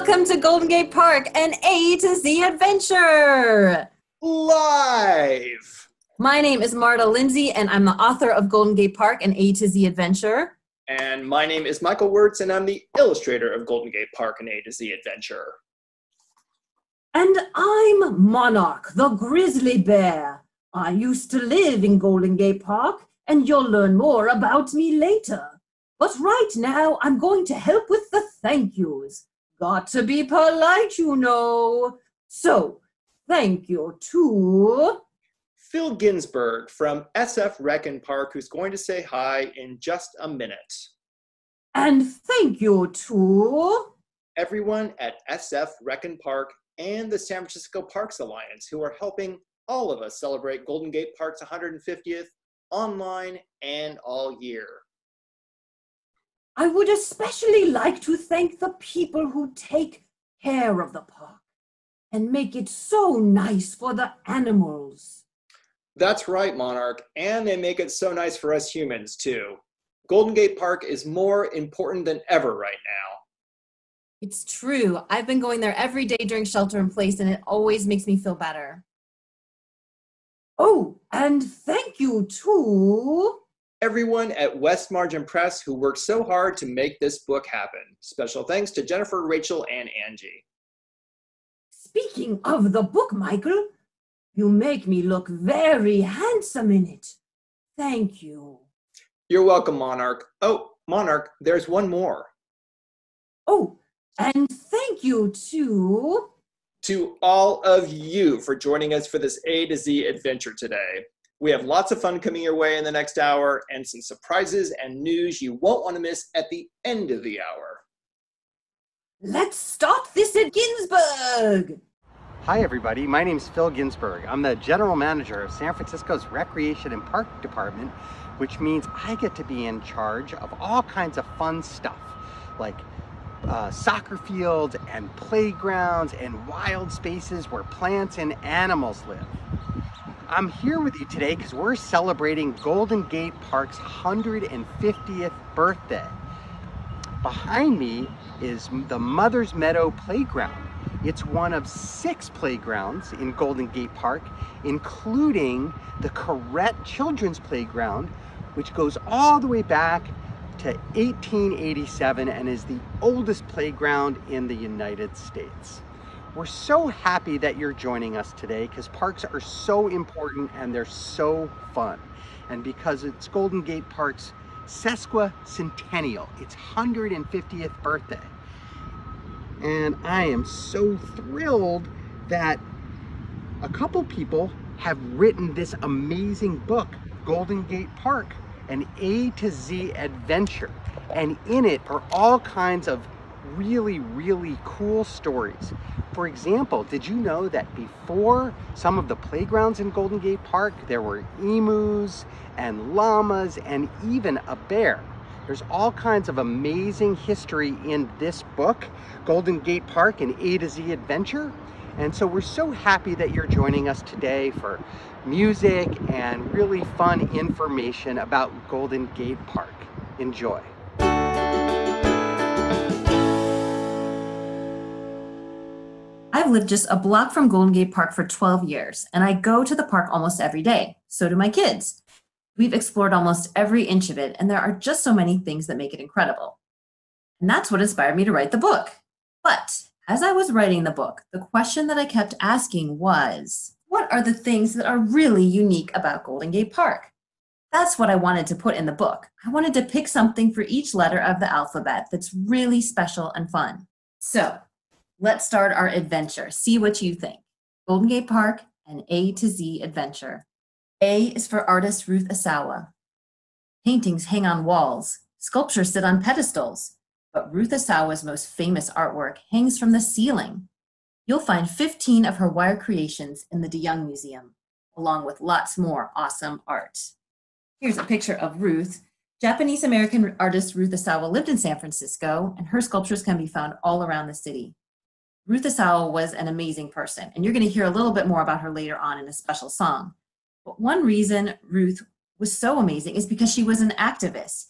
Welcome to Golden Gate Park, an A to Z adventure. Live. My name is Marta Lindsey, and I'm the author of Golden Gate Park, an A to Z adventure. And my name is Michael Wertz, and I'm the illustrator of Golden Gate Park, an A to Z adventure. And I'm Monarch, the grizzly bear. I used to live in Golden Gate Park, and you'll learn more about me later. But right now, I'm going to help with the thank yous. Got to be polite, you know. So, thank you to Phil Ginsburg from SF Rec and Park, who's going to say hi in just a minute. and thank you to Everyone at SF Rec and Park and the San Francisco Parks Alliance, who are helping all of us celebrate Golden Gate Park's 150th online and all year. I would especially like to thank the people who take care of the park and make it so nice for the animals. That's right, Monarch, and they make it so nice for us humans, too. Golden Gate Park is more important than ever right now. It's true. I've been going there every day during shelter in place, and it always makes me feel better. Oh, and thank you to Everyone at West Margin Press who worked so hard to make this book happen. Special thanks to Jennifer, Rachel, and Angie. Speaking of the book, Michael, you make me look very handsome in it. Thank you. You're welcome, Monarch. Oh, Monarch, there's one more. Oh, and thank you to To all of you for joining us for this A to Z adventure today. We have lots of fun coming your way in the next hour and some surprises and news you won't want to miss at the end of the hour. Let's start this at Ginsburg. Hi, everybody. My name is Phil Ginsburg. I'm the general manager of San Francisco's Recreation and Park Department, which means I get to be in charge of all kinds of fun stuff like uh, soccer fields and playgrounds and wild spaces where plants and animals live. I'm here with you today because we're celebrating Golden Gate Park's 150th birthday. Behind me is the Mother's Meadow Playground. It's one of six playgrounds in Golden Gate Park, including the Koret Children's Playground, which goes all the way back to 1887 and is the oldest playground in the United States. We're so happy that you're joining us today because parks are so important and they're so fun. And because it's Golden Gate Park's sesquicentennial, its 150th birthday. And I am so thrilled that a couple people have written this amazing book, Golden Gate Park, an A to Z adventure. And in it are all kinds of really, really cool stories. For example, did you know that before some of the playgrounds in Golden Gate Park, there were emus and llamas and even a bear? There's all kinds of amazing history in this book, Golden Gate Park, an A to Z adventure. And so we're so happy that you're joining us today for music and really fun information about Golden Gate Park. Enjoy. I've lived just a block from Golden Gate Park for 12 years, and I go to the park almost every day. So do my kids. We've explored almost every inch of it, and there are just so many things that make it incredible. And that's what inspired me to write the book. But as I was writing the book, the question that I kept asking was what are the things that are really unique about Golden Gate Park? That's what I wanted to put in the book. I wanted to pick something for each letter of the alphabet that's really special and fun. So let's start our adventure. See what you think. Golden Gate Park, an A to Z adventure. A is for artist Ruth Asawa. Paintings hang on walls, sculptures sit on pedestals, but Ruth Asawa's most famous artwork hangs from the ceiling. You'll find 15 of her wire creations in the DeYoung Museum, along with lots more awesome art. Here's a picture of Ruth. Japanese American artist Ruth Asawa lived in San Francisco, and her sculptures can be found all around the city. Ruth Asawa was an amazing person, and you're going to hear a little bit more about her later on in a special song. But one reason Ruth was so amazing is because she was an activist.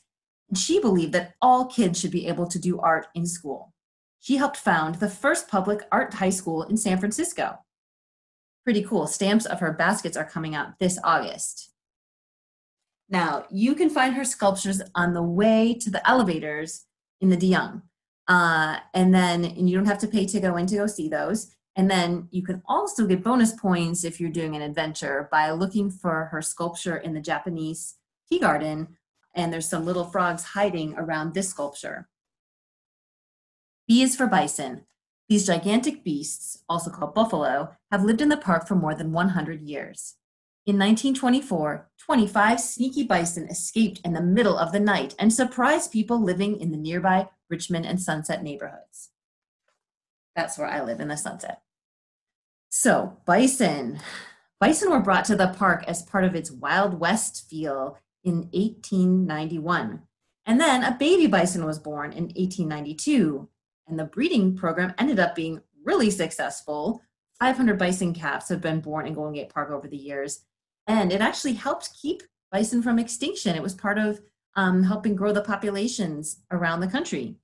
And she believed that all kids should be able to do art in school. She helped found the first public art high school in San Francisco. Pretty cool. Stamps of her baskets are coming out this August. Now, you can find her sculptures on the way to the elevators in the DeYoung. Uh, and then and you don't have to pay to go in to go see those. And then you can also get bonus points if you're doing an adventure by looking for her sculpture in the Japanese tea garden. And there's some little frogs hiding around this sculpture. B is for bison. These gigantic beasts, also called buffalo, have lived in the park for more than 100 years. In 1924, 25 sneaky bison escaped in the middle of the night and surprised people living in the nearby Richmond and Sunset neighborhoods. That's where I live in the Sunset. So, bison. Bison were brought to the park as part of its Wild West feel in 1891. And then a baby bison was born in 1892. And the breeding program ended up being really successful. 500 bison calves have been born in Golden Gate Park over the years. And it actually helped keep bison from extinction. It was part of um, helping grow the populations around the country.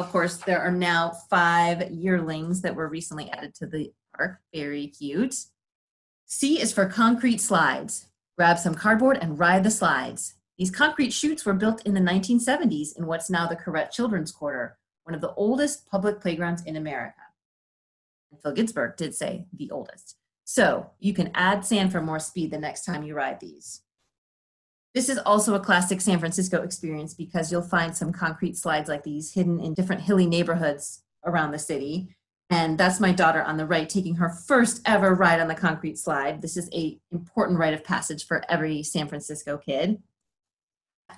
Of course, there are now five yearlings that were recently added to the park. Very cute. C is for concrete slides. Grab some cardboard and ride the slides. These concrete chutes were built in the 1970s in what's now the Koret Children's Quarter, one of the oldest public playgrounds in America. Phil Ginsburg did say the oldest. So you can add sand for more speed the next time you ride these. This is also a classic San Francisco experience because you'll find some concrete slides like these hidden in different hilly neighborhoods around the city. And that's my daughter on the right taking her first ever ride on the concrete slide. This is a important rite of passage for every San Francisco kid.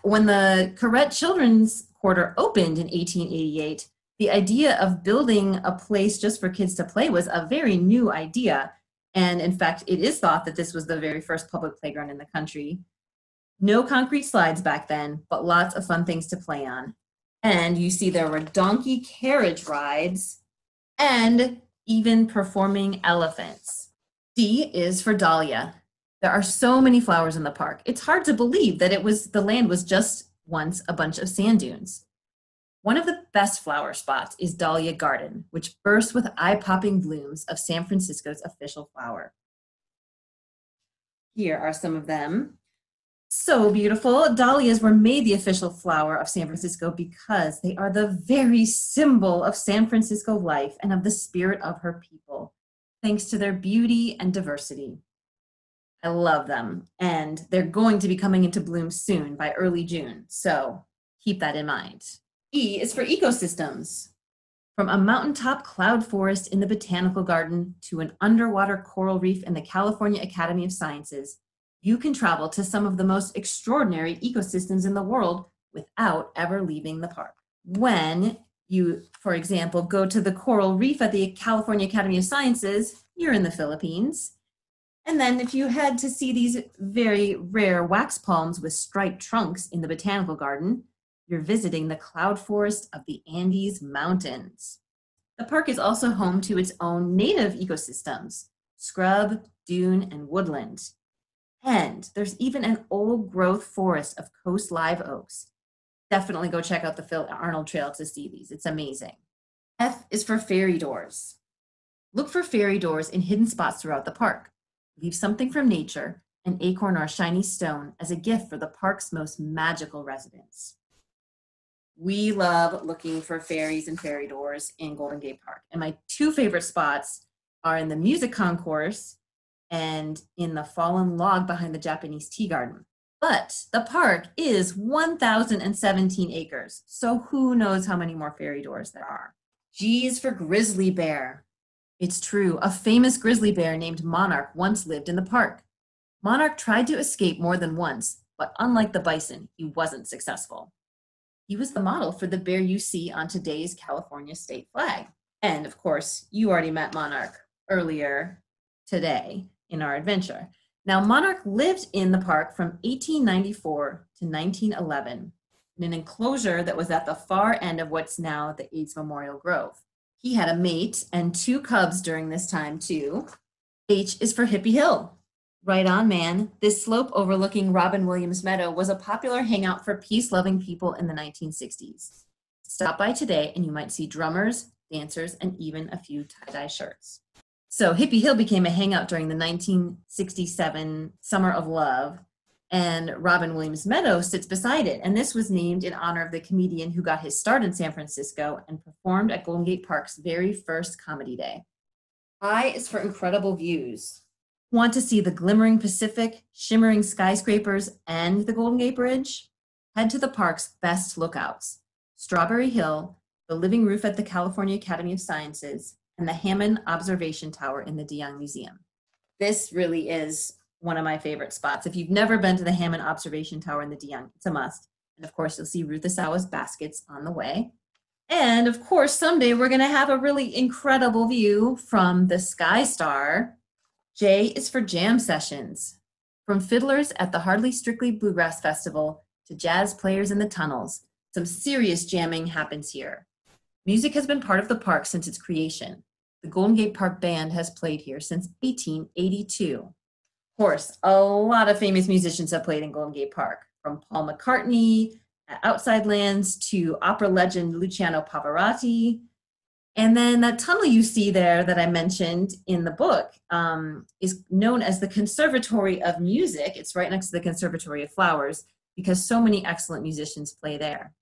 When the Koret Children's Quarter opened in 1888, the idea of building a place just for kids to play was a very new idea. And in fact, it is thought that this was the very first public playground in the country. No concrete slides back then, but lots of fun things to play on. And you see there were donkey carriage rides and even performing elephants. D is for dahlia. There are so many flowers in the park. It's hard to believe that it was the land was just once a bunch of sand dunes. One of the best flower spots is Dahlia Garden, which bursts with eye-popping blooms of San Francisco's official flower. Here are some of them. So beautiful. Dahlias were made the official flower of San Francisco because they are the very symbol of San Francisco life and of the spirit of her people, thanks to their beauty and diversity. I love them, and they're going to be coming into bloom soon by early June, so keep that in mind. E is for ecosystems. From a mountaintop cloud forest in the botanical garden to an underwater coral reef in the California Academy of Sciences, you can travel to some of the most extraordinary ecosystems in the world without ever leaving the park. When you, for example, go to the coral reef at the California Academy of Sciences, you're in the Philippines. And then if you head to see these very rare wax palms with striped trunks in the botanical garden, you're visiting the cloud forest of the Andes Mountains. The park is also home to its own native ecosystems, scrub, dune, and woodland. And there's even an old growth forest of coast live oaks. Definitely go check out the Phil Arnold Trail to see these. It's amazing. F is for fairy doors. Look for fairy doors in hidden spots throughout the park. Leave something from nature, an acorn or a shiny stone, as a gift for the park's most magical residents we love looking for fairies and fairy doors in Golden Gate Park. And my two favorite spots are in the music concourse and in the fallen log behind the Japanese tea garden. But the park is 1,017 acres, so who knows how many more fairy doors there are. G is for grizzly bear. It's true, a famous grizzly bear named Monarch once lived in the park. Monarch tried to escape more than once, but unlike the bison, he wasn't successful. He was the model for the bear you see on today's California state flag. And of course, you already met Monarch earlier today in our adventure. Now, Monarch lived in the park from 1894 to 1911 in an enclosure that was at the far end of what's now the AIDS Memorial Grove. He had a mate and two cubs during this time, too. H is for Hippie Hill. Right on, man. This slope overlooking Robin Williams Meadow was a popular hangout for peace loving people in the 1960s. Stop by today and you might see drummers, dancers, and even a few tie dye shirts. So, Hippie Hill became a hangout during the 1967 Summer of Love, and Robin Williams Meadow sits beside it. And this was named in honor of the comedian who got his start in San Francisco and performed at Golden Gate Park's very first comedy day. I is for incredible views. Want to see the glimmering Pacific, shimmering skyscrapers, and the Golden Gate Bridge? Head to the park's best lookouts Strawberry Hill, the living roof at the California Academy of Sciences, and the Hammond Observation Tower in the de Young Museum. This really is one of my favorite spots. If you've never been to the Hammond Observation Tower in the de Young, it's a must. And of course, you'll see Ruth Asawa's baskets on the way. And of course, someday we're going to have a really incredible view from the Sky Star. J is for jam sessions. From fiddlers at the Hardly Strictly Bluegrass Festival to jazz players in the tunnels, some serious jamming happens here. Music has been part of the park since its creation. The Golden Gate Park Band has played here since 1882. Of course, a lot of famous musicians have played in Golden Gate Park, from Paul McCartney Outside Lands to opera legend Luciano Pavarotti. And then that tunnel you see there that I mentioned in the book um, is known as the Conservatory of Music. It's right next to the Conservatory of Flowers because so many excellent musicians play there.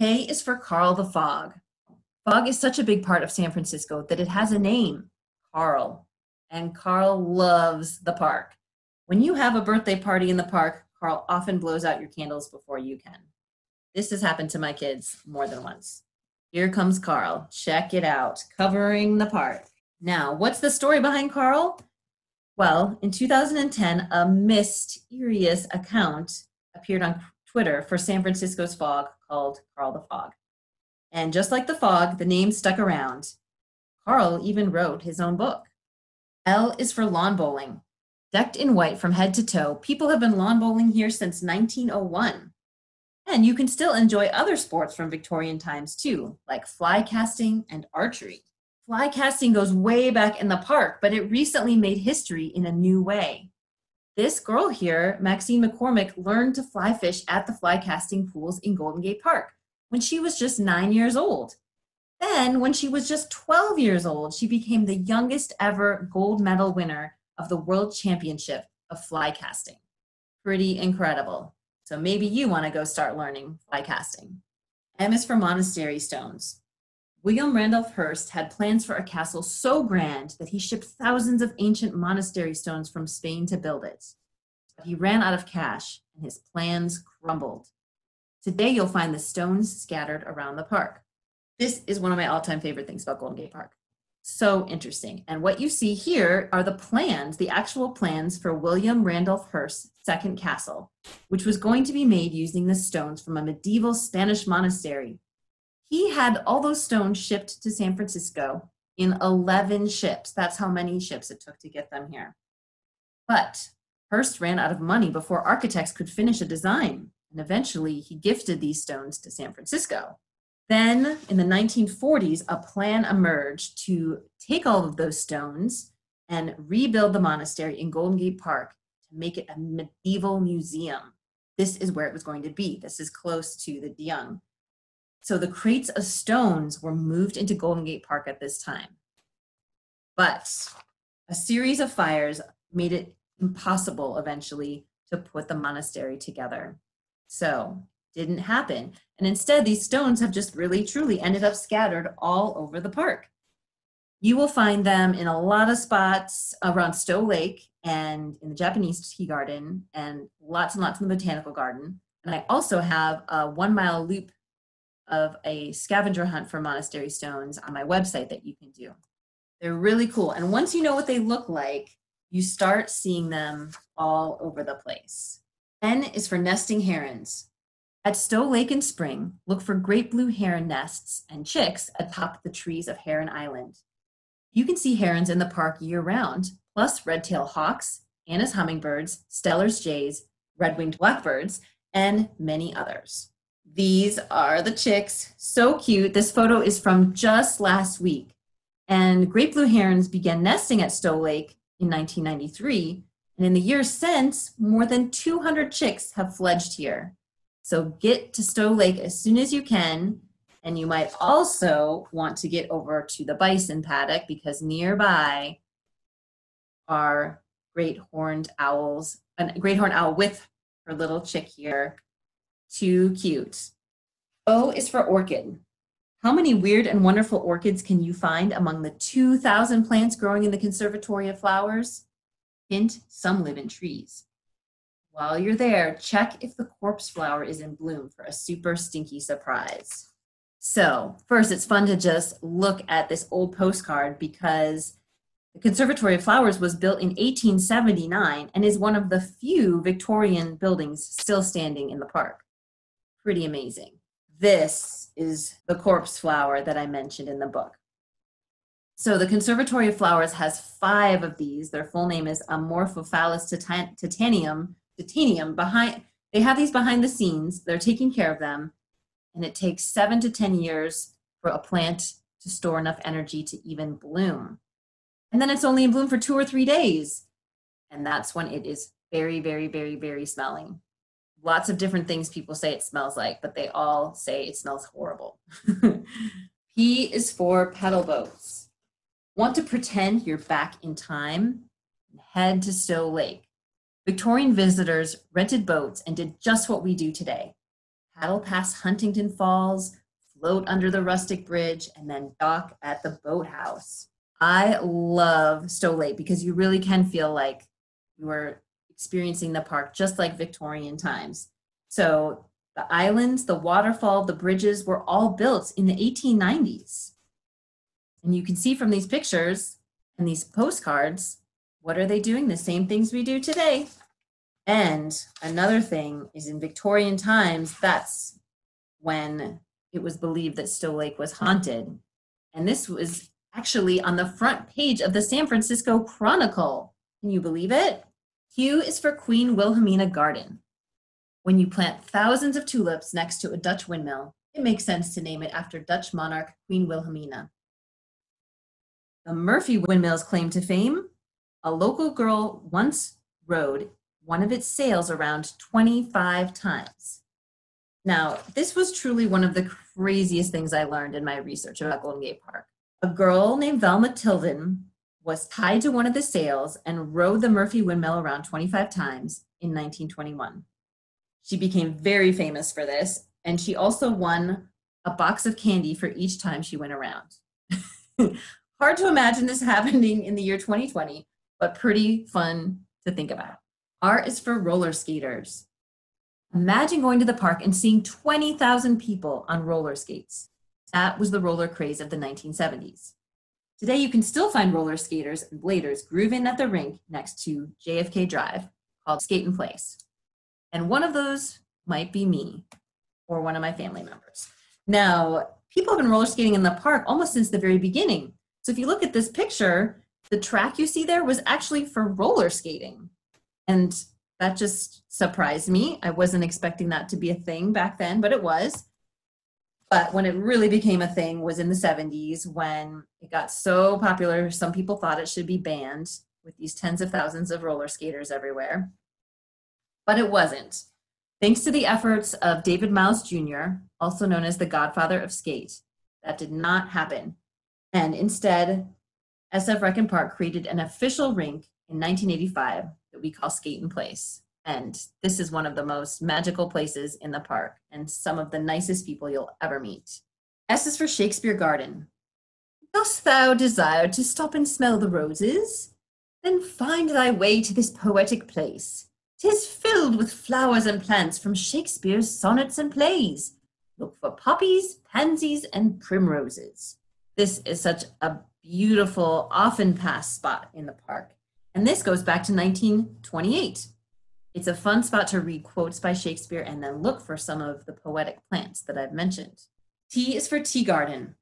K is for Karl the Fog. Fog is such a big part of San Francisco that it has a name, Karl. And Karl loves the park. When you have a birthday party in the park, Karl often blows out your candles before you can. This has happened to my kids more than once. Here comes Karl. Check it out, covering the park. Now, what's the story behind Karl? Well, in 2010, a mysterious account appeared on Twitter for San Francisco's fog called Karl the Fog. And just like the fog, the name stuck around. Karl even wrote his own book. L is for lawn bowling. Decked in white from head to toe, people have been lawn bowling here since 1901. And you can still enjoy other sports from Victorian times too, like fly casting and archery. Fly casting goes way back in the park, but it recently made history in a new way. This girl here, Maxine McCormick, learned to fly fish at the fly casting pools in Golden Gate Park when she was just nine years old. Then, when she was just 12 years old, she became the youngest ever gold medal winner of the World Championship of Fly Casting. Pretty incredible. So maybe you want to go start learning fly casting. M is for monastery stones. William Randolph Hearst had plans for a castle so grand that he shipped thousands of ancient monastery stones from Spain to build it. But he ran out of cash and his plans crumbled. Today, you'll find the stones scattered around the park. This is one of my all time favorite things about Golden Gate Park. So interesting. And what you see here are the plans, the actual plans for William Randolph Hearst's second castle, which was going to be made using the stones from a medieval Spanish monastery. He had all those stones shipped to San Francisco in 11 ships. That's how many ships it took to get them here. But Hearst ran out of money before architects could finish a design and eventually he gifted these stones to San Francisco. Then in the 1940s, a plan emerged to take all of those stones and rebuild the monastery in Golden Gate Park to make it a medieval museum. This is where it was going to be. This is close to the de Young. So the crates of stones were moved into Golden Gate Park at this time. But a series of fires made it impossible eventually to put the monastery together. So didn't happen. And instead, these stones have just really truly ended up scattered all over the park. You will find them in a lot of spots around Stow Lake and in the Japanese tea garden and lots and lots in the botanical garden. And I also have a one mile loop of a scavenger hunt for monastery stones on my website that you can do. They're really cool. And once you know what they look like, you start seeing them all over the place. N is for nesting herons. At Stow Lake in spring, look for great blue heron nests and chicks atop the trees of Heron Island. You can see herons in the park year round, plus red-tailed hawks, Anna's hummingbirds, Steller's jays, red-winged blackbirds, and many others. These are the chicks. So cute. This photo is from just last week. And great blue herons began nesting at Stow Lake in 1993 and in the years since, more than 200 chicks have fledged here. So get to Stow Lake as soon as you can And you might also want to get over to the bison paddock because nearby are great horned owls, a great horned owl with her little chick here. Too cute. O is for orchid. How many weird and wonderful orchids can you find among the 2,000 plants growing in the Conservatory of Flowers? Hint, some live in trees. While you're there, check if the corpse flower is in bloom for a super stinky surprise. So, first, it's fun to just look at this old postcard because the Conservatory of Flowers was built in 1879 and is one of the few Victorian buildings still standing in the park. Pretty amazing. This is the corpse flower that I mentioned in the book. So the Conservatory of Flowers has five of these. Their full name is Amorphophallus titan- titanium. Titanium behind. They have these behind the scenes. They're taking care of them, and it takes seven to ten years for a plant to store enough energy to even bloom. And then it's only in bloom for two or three days, and that's when it is very, very, very, very smelling lots of different things people say it smells like, but they all say it smells horrible. P is for pedal boats. Want to pretend you're back in time? Head to Stow Lake. Victorian visitors rented boats and did just what we do today paddle past Huntington Falls, float under the rustic bridge, and then dock at the boathouse. I love Stow Lake because you really can feel like you are experiencing the park just like Victorian times. So the islands, the waterfall, the bridges were all built in the 1890s. And you can see from these pictures and these postcards, what are they doing? The same things we do today. And another thing is in Victorian times, that's when it was believed that Stow Lake was haunted. And this was actually on the front page of the San Francisco Chronicle. Can you believe it? Q is for Queen Wilhelmina Garden. When you plant thousands of tulips next to a Dutch windmill, it makes sense to name it after Dutch monarch Queen Wilhelmina. The Murphy windmill's claim to fame a local girl once rode one of its sails around 25 times. Now, this was truly one of the craziest things I learned in my research about Golden Gate Park. A girl named Velma Tilden was tied to one of the sails and rode the Murphy windmill around 25 times in 1921. She became very famous for this, and she also won a box of candy for each time she went around. Hard to imagine this happening in the year 2020, but pretty fun to think about. R is for roller skaters. Imagine going to the park and seeing 20,000 people on roller skates. That was the roller craze of the 1970s. Today, you can still find roller skaters and bladers grooving at the rink next to JFK Drive called Skate in Place. And one of those might be me or one of my family members. Now, people have been roller skating in the park almost since the very beginning. So if you look at this picture, the track you see there was actually for roller skating. And that just surprised me. I wasn't expecting that to be a thing back then, but it was. But when it really became a thing was in the 70s when it got so popular, some people thought it should be banned with these tens of thousands of roller skaters everywhere. But it wasn't. Thanks to the efforts of David Miles Jr., also known as the godfather of skate, that did not happen. And instead, SF Rec and Park created an official rink in 1985 that we call Skate in Place. And this is one of the most magical places in the park and some of the nicest people you'll ever meet. S is for Shakespeare Garden. Dost thou desire to stop and smell the roses? Then find thy way to this poetic place. Tis filled with flowers and plants from Shakespeare's sonnets and plays. Look for poppies, pansies, and primroses. This is such a beautiful, often passed spot in the park. And this goes back to 1928. It's a fun spot to read quotes by Shakespeare and then look for some of the poetic plants that I've mentioned. T is for tea garden.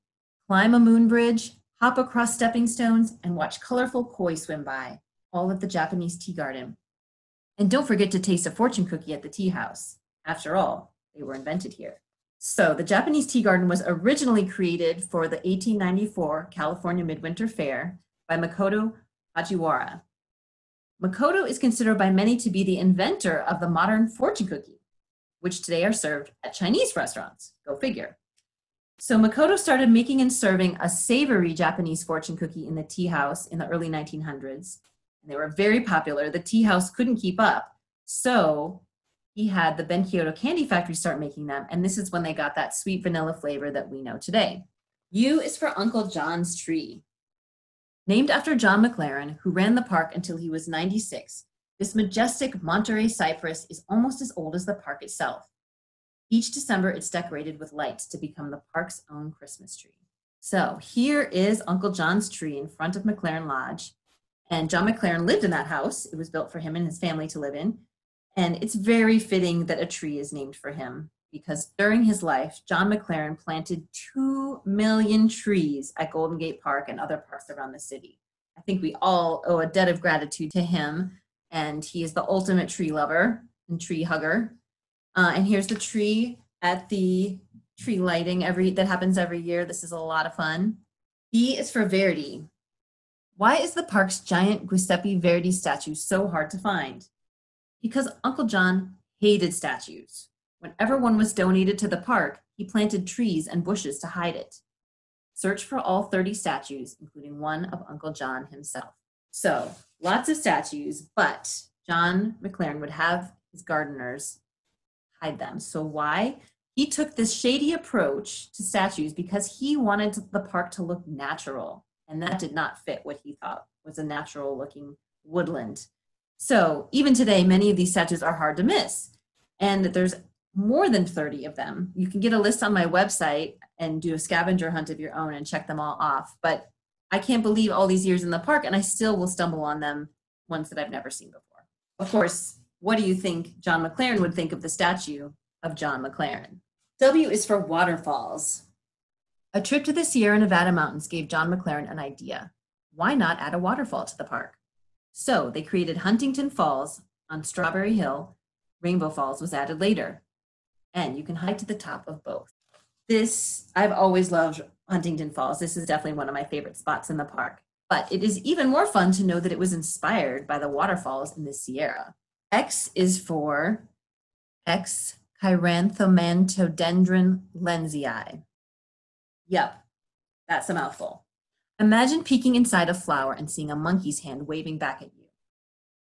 Climb a moon bridge, hop across stepping stones, and watch colorful koi swim by, all at the Japanese tea garden. And don't forget to taste a fortune cookie at the tea house. After all, they were invented here. So, the Japanese tea garden was originally created for the 1894 California Midwinter Fair by Makoto Hagiwara. Makoto is considered by many to be the inventor of the modern fortune cookie, which today are served at Chinese restaurants. Go figure. So Makoto started making and serving a savory Japanese fortune cookie in the tea house in the early 1900s. And they were very popular. The tea house couldn't keep up. So he had the Benkyodo Candy Factory start making them. And this is when they got that sweet vanilla flavor that we know today. U is for Uncle John's tree. Named after John McLaren, who ran the park until he was 96, this majestic Monterey cypress is almost as old as the park itself. Each December, it's decorated with lights to become the park's own Christmas tree. So here is Uncle John's tree in front of McLaren Lodge. And John McLaren lived in that house. It was built for him and his family to live in. And it's very fitting that a tree is named for him because during his life, John McLaren planted 2 million trees at Golden Gate Park and other parks around the city. I think we all owe a debt of gratitude to him, and he is the ultimate tree lover and tree hugger. Uh, and here's the tree at the tree lighting every that happens every year. This is a lot of fun. B is for Verdi. Why is the park's giant Giuseppe Verdi statue so hard to find? Because Uncle John hated statues. Whenever one was donated to the park, he planted trees and bushes to hide it. Search for all 30 statues, including one of Uncle John himself. So, lots of statues, but John McLaren would have his gardeners hide them. So, why? He took this shady approach to statues because he wanted the park to look natural, and that did not fit what he thought was a natural looking woodland. So, even today, many of these statues are hard to miss. And there's more than 30 of them. You can get a list on my website and do a scavenger hunt of your own and check them all off. But I can't believe all these years in the park, and I still will stumble on them, ones that I've never seen before. Of course, what do you think John McLaren would think of the statue of John McLaren? W is for waterfalls. A trip to the Sierra Nevada mountains gave John McLaren an idea. Why not add a waterfall to the park? So they created Huntington Falls on Strawberry Hill. Rainbow Falls was added later and you can hike to the top of both. This, I've always loved Huntington Falls. This is definitely one of my favorite spots in the park. But it is even more fun to know that it was inspired by the waterfalls in the Sierra. X is for X Chiranthofremontodendron lenzii. Yep, that's a mouthful. Imagine peeking inside a flower and seeing a monkey's hand waving back at you.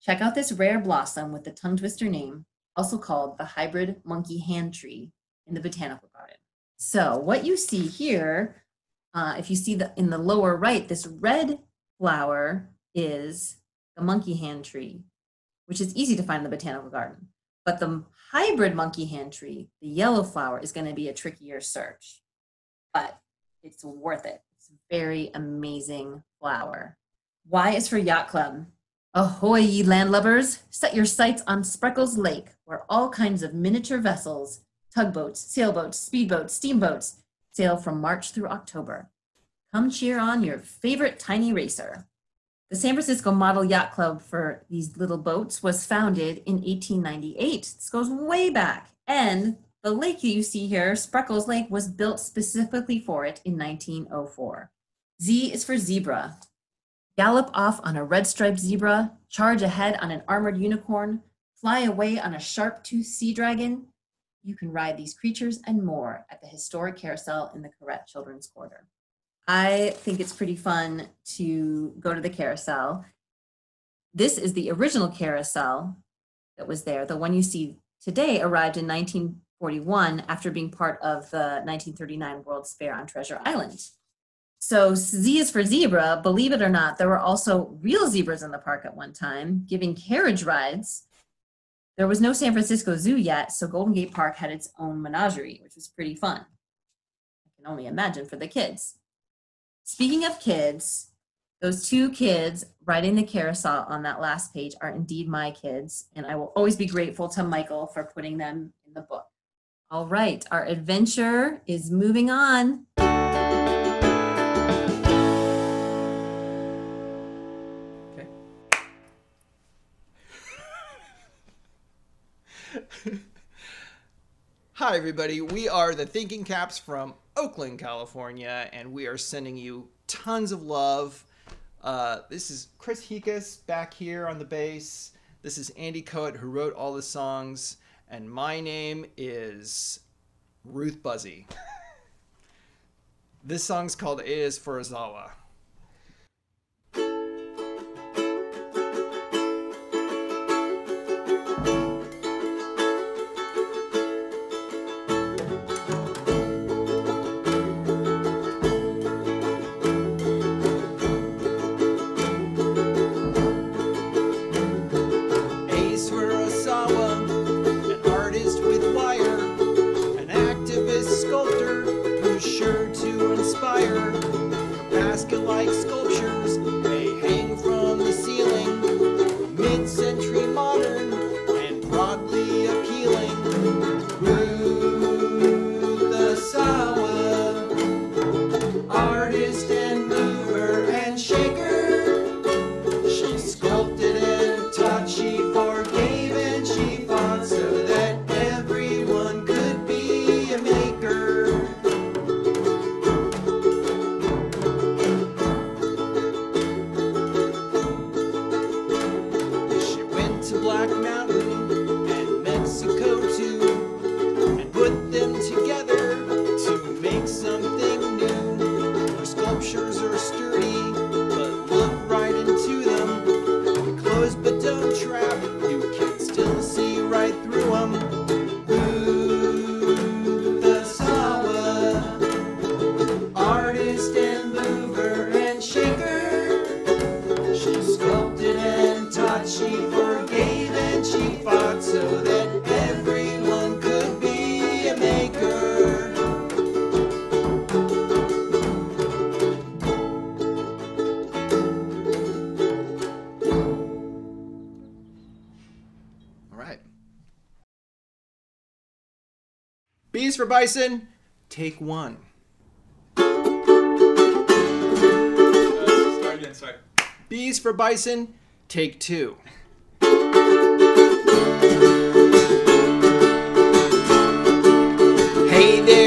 Check out this rare blossom with the tongue twister name, also called the hybrid monkey hand tree in the botanical garden. So what you see here, uh, if you see the in the lower right, this red flower is the monkey hand tree, which is easy to find in the botanical garden. But the hybrid monkey hand tree, the yellow flower, is going to be a trickier search, but it's worth it. Very amazing flower. Y is for Yacht Club. Ahoy, ye landlubbers! Set your sights on Spreckels Lake, where all kinds of miniature vessels, tugboats, sailboats, speedboats, steamboats, sail from March through October. Come cheer on your favorite tiny racer. The San Francisco Model Yacht Club for these little boats was founded in 1898. This goes way back. And the lake you see here, Spreckels Lake, was built specifically for it in 1904. Z is for zebra gallop off on a red striped zebra, charge ahead on an armored unicorn, fly away on a sharp toothed sea dragon. You can ride these creatures and more at the historic carousel in the Koret Children's Quarter. I think it's pretty fun to go to the carousel. This is the original carousel that was there. The one you see today arrived in 1941 after being part of the 1939 World's Fair on Treasure Island. So Z is for zebra. Believe it or not, there were also real zebras in the park at one time, giving carriage rides. There was no San Francisco Zoo yet, so Golden Gate Park had its own menagerie, which was pretty fun. I can only imagine for the kids. Speaking of kids, those two kids riding the carousel on that last page are indeed my kids, and I will always be grateful to Michael for putting them in the book. All right, our adventure is moving on. Okay. Hi, everybody. We are the Thinking Caps from Oakland, California, and we are sending you tons of love. Uh, this is Chris Hikas back here on the bass. This is Andy Coet, who wrote all the songs, and my name is Ruth Buzzy. this song's called It Is for Asawa. Mexico. for Bison, take one. Uh, again, for Bison, take two. Hey there.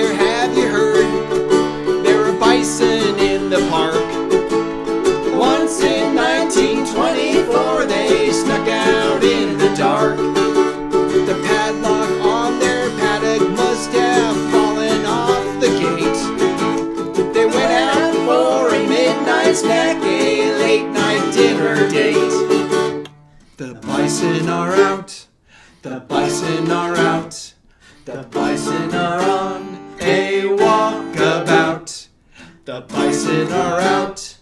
bison are out. The bison are out. The bison are on a walkabout. The bison are out.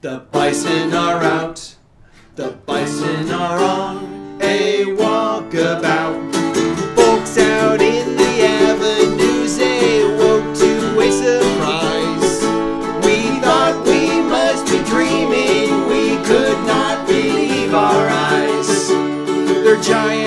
The bison are out. The bison are on giant.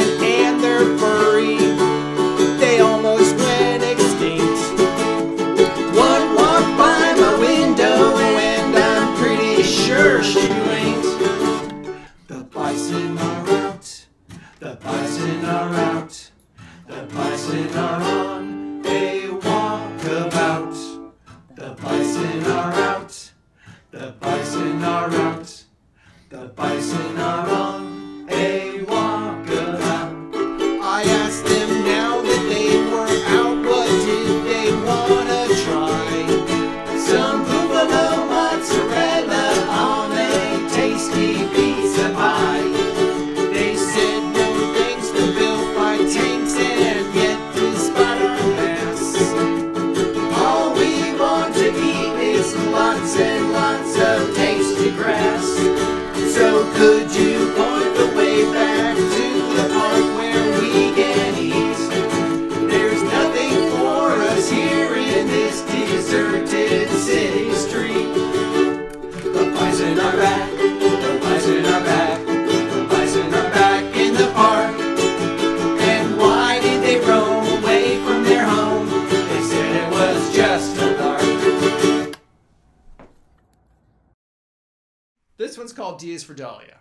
This one's called D is for Dahlia.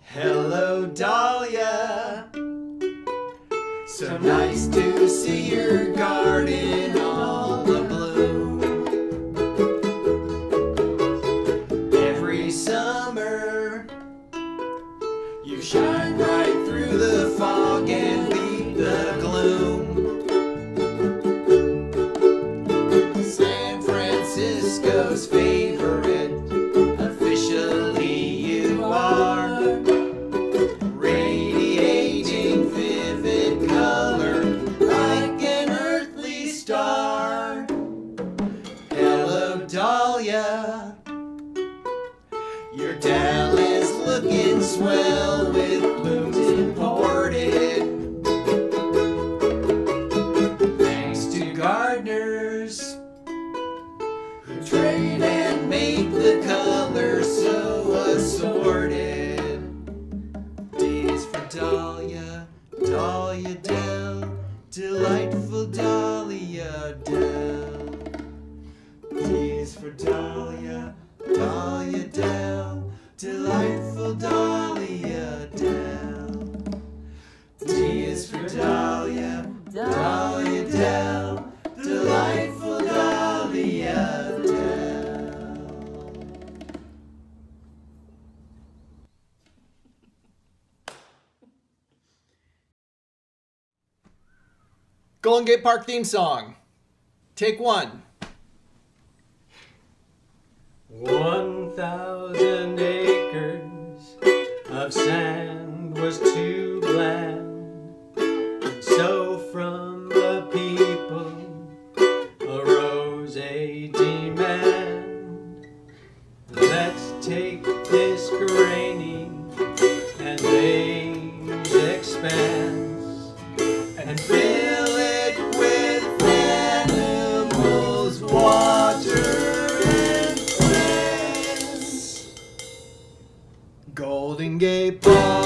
Hello, Dahlia. So nice to see your garden. Golden Gate Park theme song. Take one. One thousand acres of sand was too bland, and so from the people arose a demand. Let's take this grainy and beige expanse Golden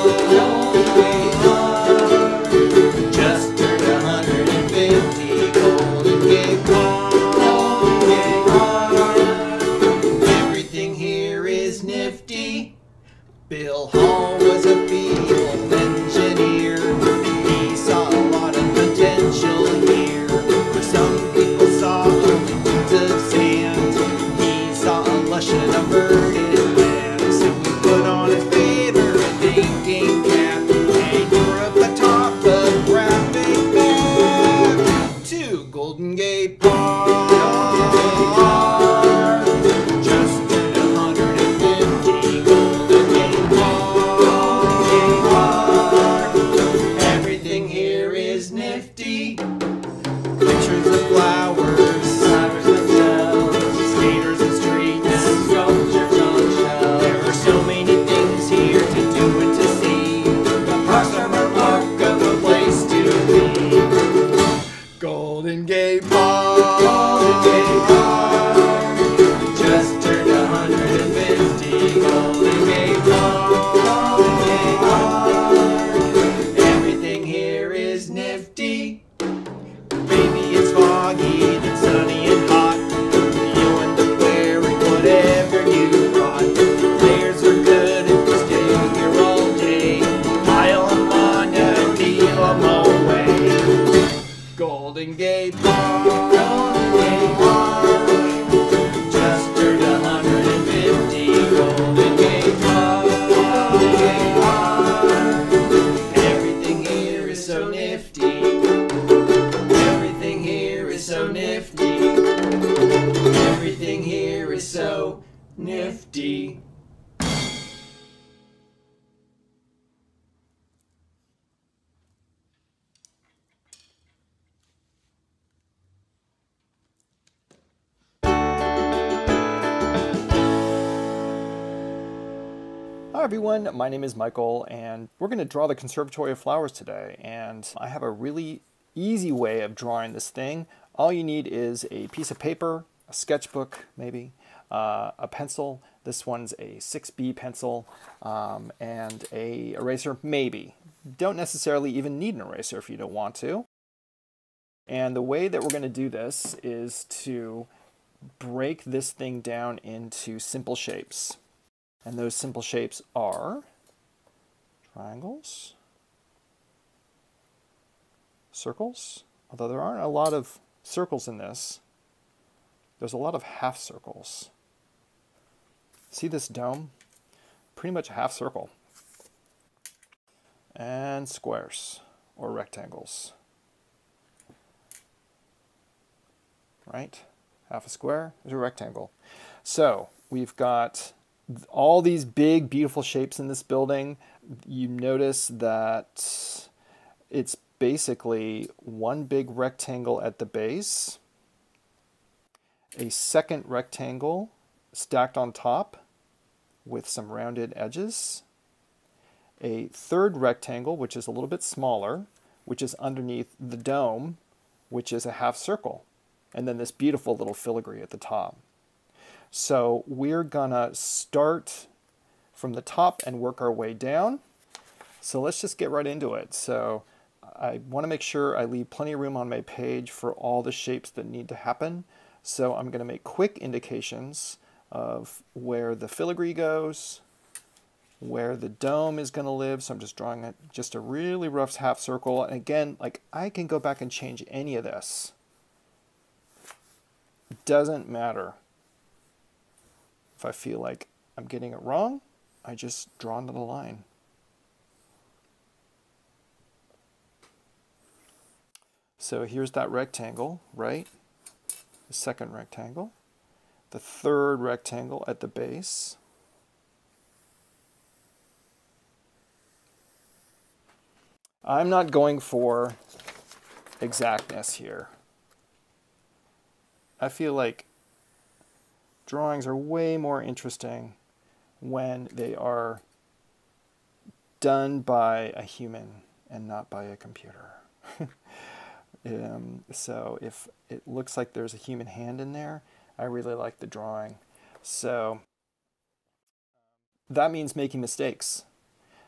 is Michael and we're going to draw the Conservatory of Flowers today and I have a really easy way of drawing this thing. All you need is a piece of paper, a sketchbook maybe, uh, a pencil, this one's a 6B pencil, um, and a eraser maybe. Don't necessarily even need an eraser if you don't want to. And the way that we're going to do this is to break this thing down into simple shapes. And those simple shapes are triangles, circles, although there aren't a lot of circles in this, there's a lot of half circles. See this dome? Pretty much a half circle. And squares or rectangles. Right? Half a square is a rectangle. So we've got all these big, beautiful shapes in this building. You notice that it's basically one big rectangle at the base, a second rectangle stacked on top with some rounded edges, a third rectangle, which is a little bit smaller, which is underneath the dome, which is a half circle, and then this beautiful little filigree at the top. So we're gonna start from the top and work our way down. So let's just get right into it. So I want to make sure I leave plenty of room on my page for all the shapes that need to happen. So I'm going to make quick indications of where the filigree goes, where the dome is going to live. So I'm just drawing a, just a really rough half circle. And again, like I can go back and change any of this. Doesn't matter. If I feel like I'm getting it wrong, I just draw another line. So here's that rectangle, right? The second rectangle. The third rectangle at the base. I'm not going for exactness here. I feel like drawings are way more interesting when they are done by a human and not by a computer. um, so if it looks like there's a human hand in there, I really like the drawing. So that means making mistakes.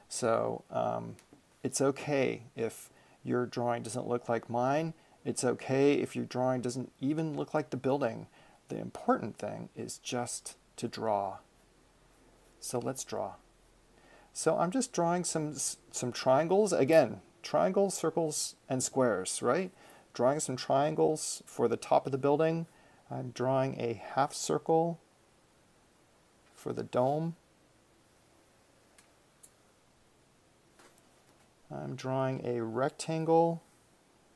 So um, it's okay if your drawing doesn't look like mine. It's okay if your drawing doesn't even look like the building. The important thing is just to draw. So let's draw. So I'm just drawing some some triangles. Again, triangles, circles, and squares, right? Drawing some triangles for the top of the building. I'm drawing a half circle for the dome. I'm drawing a rectangle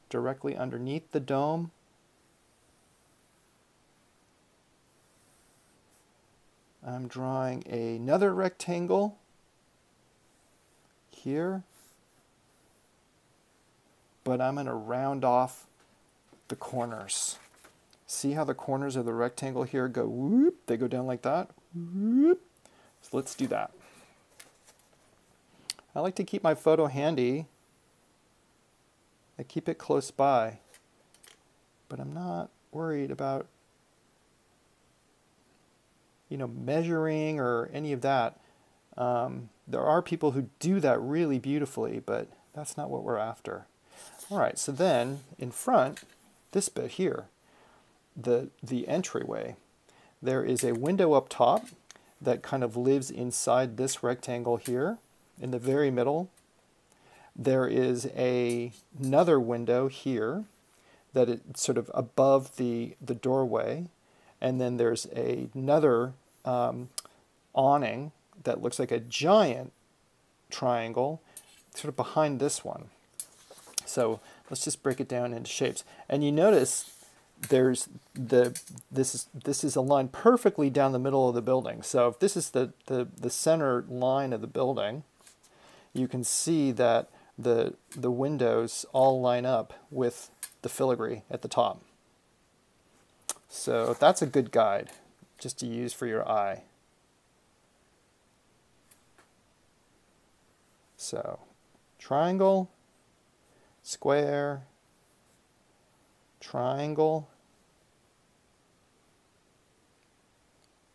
directly underneath the dome. I'm drawing another rectangle here, but I'm going to round off the corners. See how the corners of the rectangle here go whoop, they go down like that? Whoop. So let's do that. I like to keep my photo handy. I keep it close by, but I'm not worried about you know measuring or any of that. Um, there are people who do that really beautifully, but that's not what we're after. All right, so then in front, this bit here, the, the entryway, there is a window up top that kind of lives inside this rectangle here in the very middle. There is a, another window here that is sort of above the, the doorway. And then there's a, another um, awning that looks like a giant triangle sort of behind this one. So let's just break it down into shapes. And you notice there's the this is this is aligned perfectly down the middle of the building. So if this is the, the, the center line of the building, you can see that the the windows all line up with the filigree at the top. So that's a good guide just to use for your eye. So triangle, square, triangle.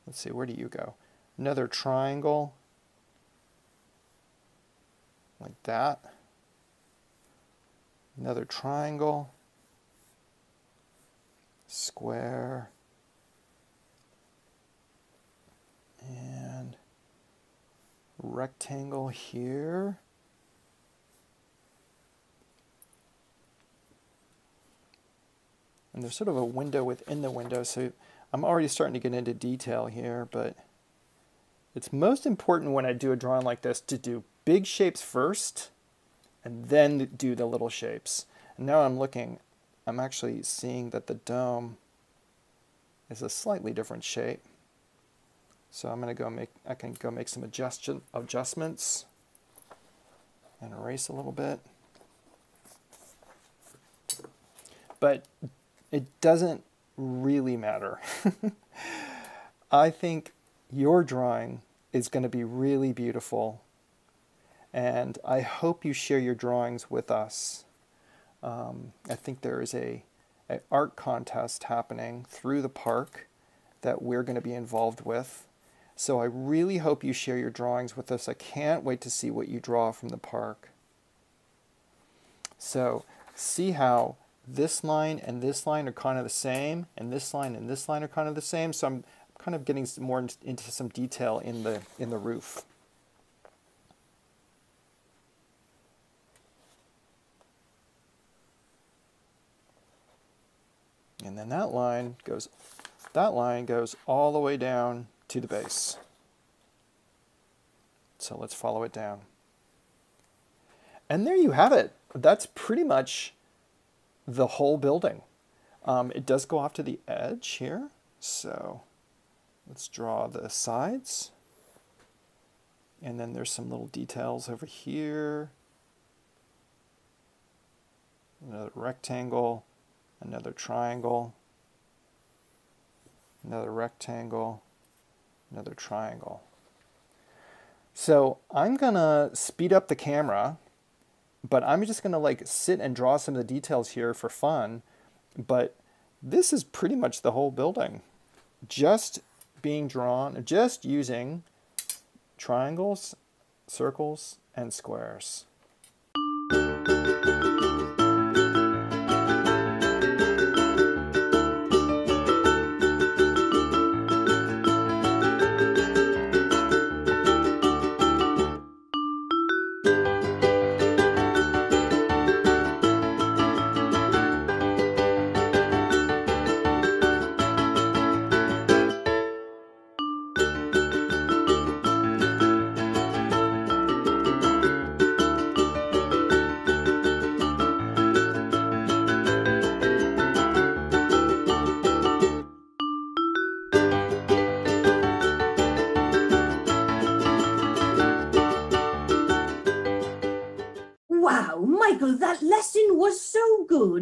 Let's see, where do you go? Another triangle, like that. Another triangle, square, and rectangle here. And there's sort of a window within the window, so I'm already starting to get into detail here, but it's most important when I do a drawing like this to do big shapes first and then do the little shapes. And now I'm looking, I'm actually seeing that the dome is a slightly different shape. So I'm going to go make, I can go make some adjustion, adjustments and erase a little bit. But it doesn't really matter. I think your drawing is going to be really beautiful and I hope you share your drawings with us. Um, I think there is a, a art contest happening through the park that we're going to be involved with. So I really hope you share your drawings with us. I can't wait to see what you draw from the park. So see how this line and this line are kind of the same, and this line and this line are kind of the same. So I'm kind of getting more into some detail in the in the roof. And then that line goes that line goes all the way down to the base. So let's follow it down. And there you have it. That's pretty much the whole building. Um, it does go off to the edge here. So let's draw the sides. And then there's some little details over here. Another rectangle, another triangle, another rectangle, another triangle. So I'm gonna speed up the camera, but I'm just gonna like sit and draw some of the details here for fun. But this is pretty much the whole building. Just being drawn, just using triangles, circles, and squares.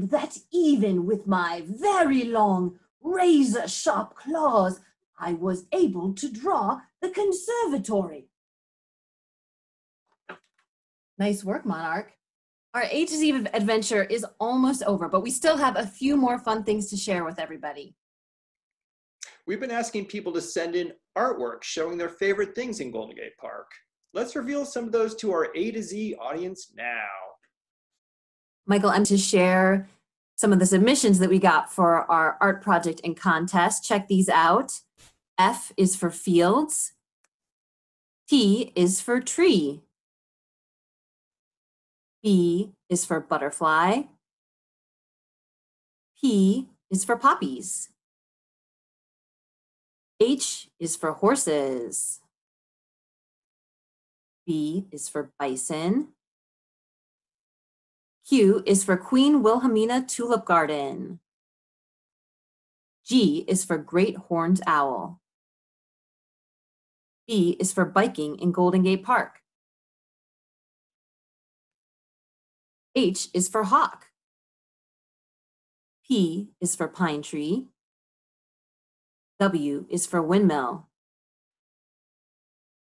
So that even with my very long, razor sharp claws, I was able to draw the conservatory. Nice work, Monarch. Our A to Z adventure is almost over, but we still have a few more fun things to share with everybody. We've been asking people to send in artwork showing their favorite things in Golden Gate Park. Let's reveal some of those to our A to Z audience now. Michael, I'm to share some of the submissions that we got for our art project and contest. Check these out. F is for fields. T is for tree. B is for butterfly. P is for poppies. H is for horses. B is for bison. Q is for Queen Wilhelmina Tulip Garden. G is for Great Horned Owl. B is for biking in Golden Gate Park. H is for hawk. P is for pine tree. W is for windmill.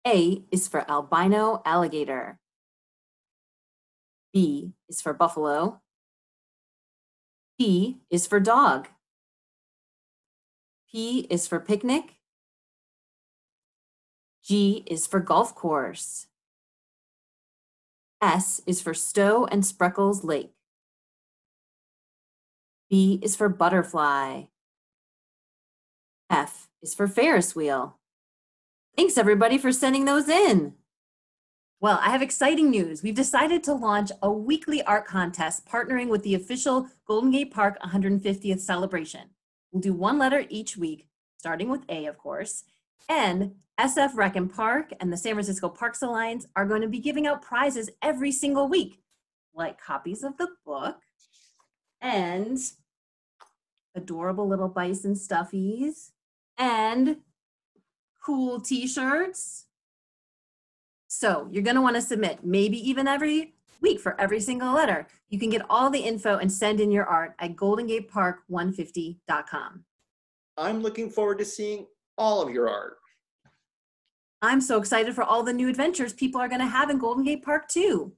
A is for albino alligator. B is for buffalo. P is for dog. P is for picnic. G is for golf course. S is for Stow and Spreckels Lake. B is for butterfly. F is for Ferris wheel. Thanks everybody for sending those in. Well, I have exciting news. We've decided to launch a weekly art contest partnering with the official Golden Gate Park 150th celebration. We'll do one letter each week, starting with A, of course. And SF Rec and Park and the San Francisco Parks Alliance are going to be giving out prizes every single week, like copies of the book and adorable little bison stuffies and cool t-shirts. So you're going to want to submit maybe even every week for every single letter. You can get all the info and send in your art at goldengatepark150.com. I'm looking forward to seeing all of your art. I'm so excited for all the new adventures people are going to have in Golden Gate Park too.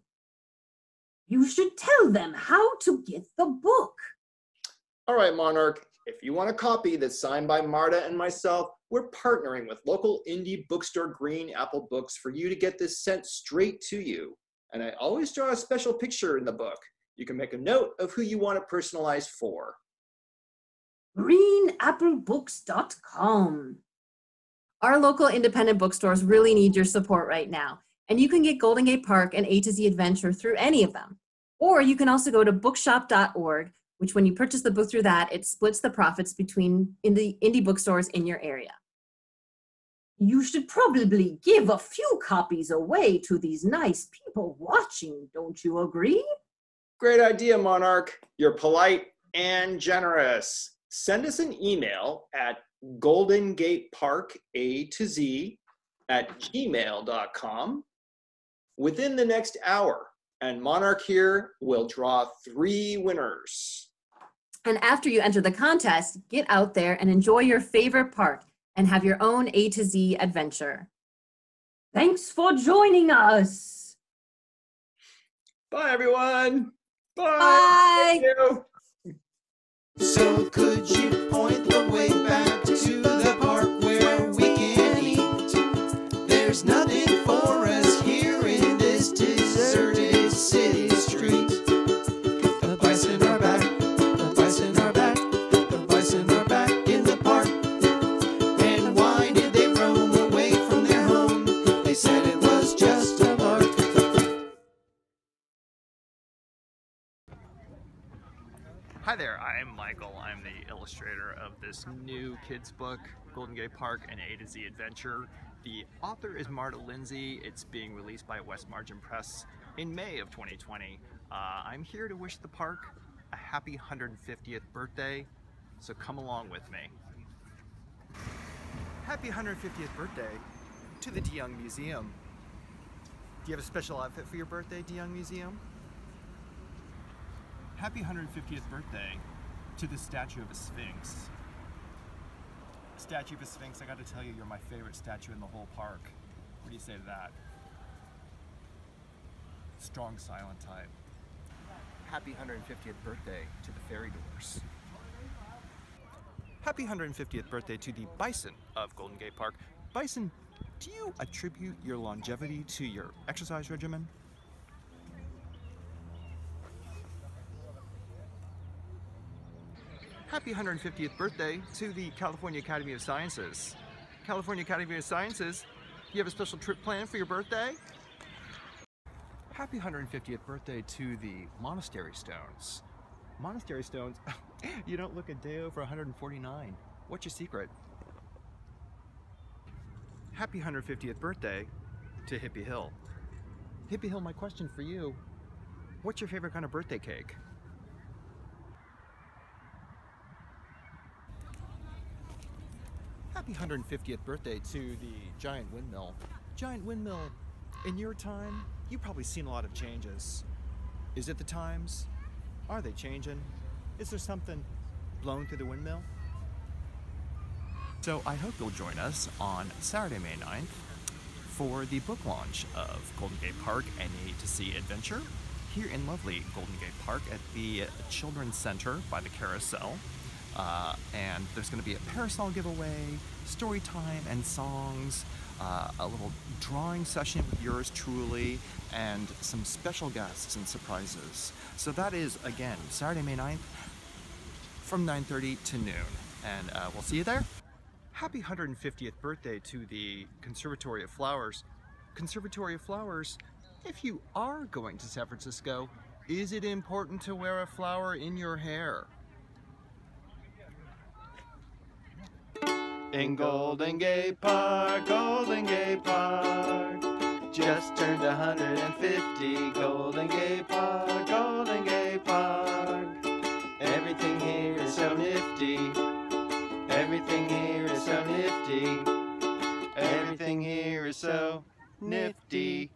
You should tell them how to get the book. All right, Monarch, if you want a copy that's signed by Marta and myself, we're partnering with local indie bookstore Green Apple Books for you to get this sent straight to you. And I always draw a special picture in the book. You can make a note of who you want it personalized for. greenapplebooks.com. Our local independent bookstores really need your support right now, and you can get Golden Gate Park and A to Z Adventure through any of them. Or you can also go to bookshop.org, which when you purchase the book through that, it splits the profits between in the indie bookstores in your area. You should probably give a few copies away to these nice people watching, don't you agree? Great idea, Monarch. You're polite and generous. Send us an email at goldengatepark a to z at gmail.com within the next hour and monarch here will draw three winners And after you enter the contest, get out there and enjoy your favorite park and have your own A to Z adventure. Thanks for joining us. bye everyone bye, Bye. Thank you. So could you point the way back to the park where we can eat? There's nothing Hi there, I'm Michael. I'm the illustrator of this new kids book, Golden Gate Park an A to Z Adventure. The author is Marta Lindsey. It's being released by West Margin Press in May of 2020. Uh, I'm here to wish the park a happy 150th birthday, so come along with me. Happy 150th birthday to the DeYoung Museum. Do you have a special outfit for your birthday, DeYoung Museum? Happy 150th birthday to the statue of a Sphinx. Statue of a Sphinx, I gotta tell you, you're my favorite statue in the whole park. What do you say to that? Strong silent type. Happy 150th birthday to the fairy doors. Happy 150th birthday to the bison of Golden Gate Park. Bison, do you attribute your longevity to your exercise regimen? Happy 150th birthday to the California Academy of Sciences. California Academy of Sciences, you have a special trip planned for your birthday? Happy 150th birthday to the Monastery Stones. Monastery Stones, you don't look a day over 149. What's your secret? Happy 150th birthday to Hippie Hill. Hippie Hill, my question for you what's your favorite kind of birthday cake? Happy 150th birthday to the Giant Windmill. Giant Windmill, in your time, you've probably seen a lot of changes. Is it the times? Are they changing? Is there something blowing through the windmill? So I hope you'll join us on Saturday, May 9th for the book launch of Golden Gate Park and A to Z Adventure here in lovely Golden Gate Park at the Children's Center by the Carousel. Uh, and there's going to be a parasol giveaway, story time and songs, uh, a little drawing session with yours truly, and some special guests and surprises. So that is again Saturday, May 9th, from 9:30 to noon, and uh, we'll see you there. Happy 150th birthday to the Conservatory of Flowers. Conservatory of Flowers, if you are going to San Francisco, is it important to wear a flower in your hair? In Golden Gate Park, Golden Gate Park, just turned 150. Golden Gate Park, Golden Gate Park, everything here is so nifty. Everything here is so nifty. Everything here is so nifty.